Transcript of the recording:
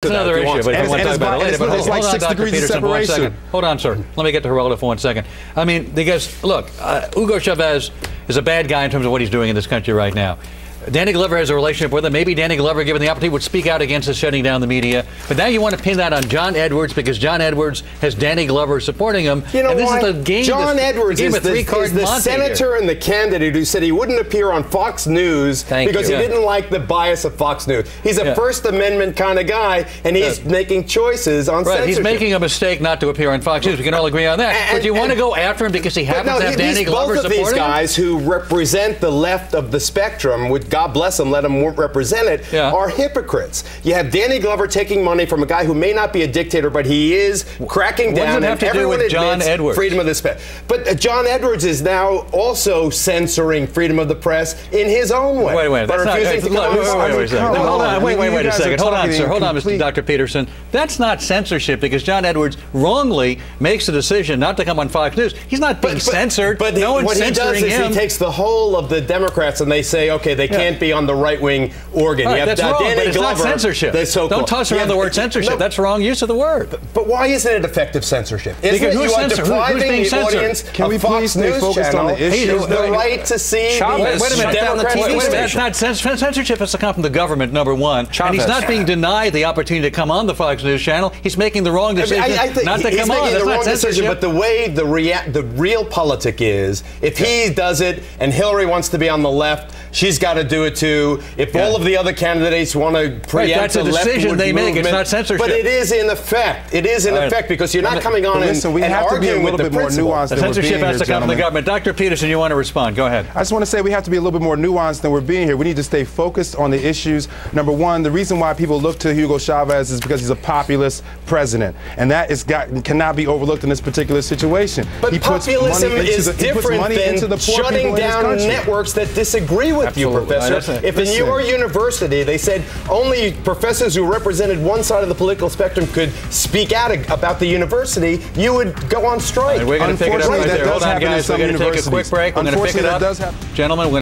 It's another issue, but you want to talk about it later. it's But like hold, hold on, six Dr. degrees Peterson, for one separation. Hold on, sir. Let me get to Geraldo for one second. I mean, because, look, uh, Hugo Chavez is a bad guy in terms of what he's doing in this country right now. Danny Glover has a relationship with him. Maybe Danny Glover, given the opportunity, would speak out against us shutting down the media. But now you want to pin that on John Edwards because John Edwards has Danny Glover supporting him. You know and this why? is the game. John Edwards game is the, is the senator here. and the candidate who said he wouldn't appear on Fox News Thank because you. he Yeah. didn't like the bias of Fox News. He's a Yeah. First Amendment kind of guy, and he's Yeah. making choices on Right, he's making a mistake not to appear on Fox News. We can all agree on that. And- but you want to go after him because he happens no, to have Danny Glover both of these supporting him? guys who represent the left of the spectrum, which God bless them, let them represent it, Yeah. are hypocrites. You have Danny Glover taking money from a guy who may not be a dictator, but he is cracking What does down. it have to do everyone with John Edwards? Freedom of the press. But uh, John Edwards is now also censoring freedom of the press in his own way. Wait a minute. That's not, wait, wait, wait, wait, wait, wait a second. No, hold on. Wait, wait, wait a second. Hold on, sir. Hold on, Mr. Dr. Peterson. That's not censorship because John Edwards wrongly makes a decision not to come on Fox News. He's not being censored. But no one's what he does is him. he takes the whole of the Democrats and they say, okay, they can't be on the right wing organ. Right, You have that's uh, wrong, Danny but it's Glover, not censorship. the so-called- Don't toss around Yeah, the word censorship. no, That's wrong use of the word. But why isn't it effective censorship? Isn't Because it who's you are censor- who- who's depriving being the censored? audience Can of we Fox please stay News focused on the issue? the right to see Chavez the Wait a minute. Down the Wait, TV wait, that's not cens- censorship has to come from the government, number one. And he's not being denied the opportunity to come on the Fox News channel. He's making the wrong I, decision mean, I, I think not to he's come making on. the That's wrong not decision, censorship. but the way the rea- the realpolitik is, if he does it and Hillary wants to be on the left, she's got to do it too. If all of the other candidates want to preempt that's a the decision leftward they make. It's not censorship. But it is in effect. It is in All right. effect because you're not coming on But and, we and have to be a arguing with little the bit more nuanced the than we're censorship being has here, to come from the government. Dr. Peterson, you want to respond? Go ahead. I just want to say we have to be a little bit more nuanced than we're being here. We need to stay focused on the issues. Number one, the reason why people look to Hugo Chavez is because he's a populist president, and that is got, cannot be overlooked in this particular situation. But he puts populism money into is the, he puts different money into the than poor shutting people in down networks that disagree with Absolutely. you, Professor. That's a- if in your university they said only professors who represented one side of the political spectrum could speak out about the university, you would go on strike. And we're going to pick it up Unfortunately, right that there. does Hold on, happen in guys. We're some going to take a quick universities. break. We're going to pick it Unfortunately, up. that does happen. Gentlemen, we're